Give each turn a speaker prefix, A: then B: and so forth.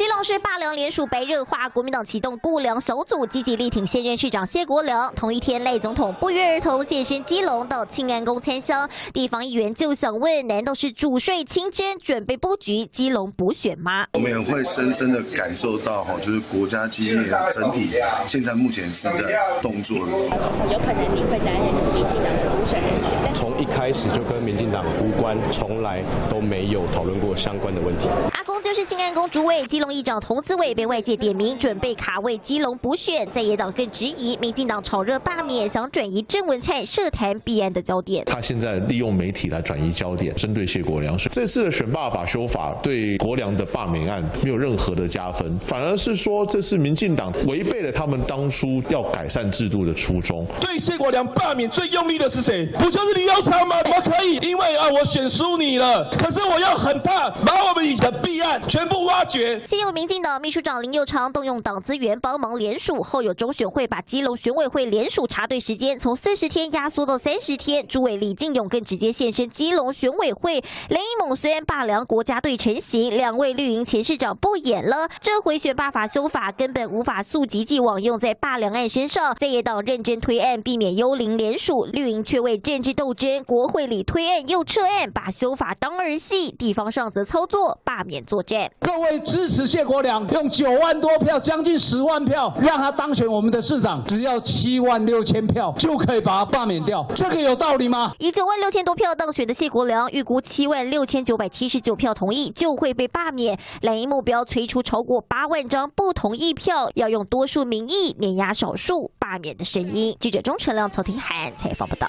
A: 基隆市霸梁联署白热化，国民党启动顾梁小组，积极力挺现任市长谢国良。同一天，赖总统不约而同现身基隆到庆安宫参香。地方议员就想问：难道是主帅清真准备布局基隆补选吗？
B: 我们也会深深的感受到，哈，就是国家机密的整体现在目前是在动作。
A: 有可能你会担任是民进党的补选人选？
C: 从一开始就跟民进党无关，从来都没有讨论过相关的问题。
A: 就是庆安公主委，基隆议长童子伟被外界点名准备卡位基隆补选，在野党更质疑民进党炒热罢免，想转移郑文灿涉谈弊案的焦点。
D: 他现在利用媒体来转移焦点，针对谢国良。这次的选罢法修法对国良的罢免案没有任何的加分，反而是说这是民进党违背了他们当初要改善制度的初衷。
E: 对谢国良罢免最用力的是谁？不就是李耀昌吗？怎么可以，因为啊我选输你了，可是我要很怕把我们以前弊案全部挖掘。
A: 先有民进党秘书长林佑昌动用党资源帮忙联署，后有中选会把基隆选委会联署查对时间从四十天压缩到三十天。朱委李进勇更直接现身基隆选委会。林一猛虽然罢凉国家队成型，两位绿营前市长不演了。这回选罢法修法根本无法溯及既往用在罢凉案身上，在野党认真推案，避免幽灵联署，绿营却为政治斗争，国会里推案又撤案，把修法当儿戏，地方上则操作罢免作战。
E: 各位支持谢国良，用九万多票，将近十万票，让他当选我们的市长，只要七万六千票就可以把他罢免掉，这个有道理吗？
A: 以九万六千多票当选的谢国良，预估七万六千九百七十九票同意，就会被罢免。蓝营目标催出超过八万张不同意票，要用多数民意碾压少数罢免的声音。记者钟成亮、曹廷涵采访报道。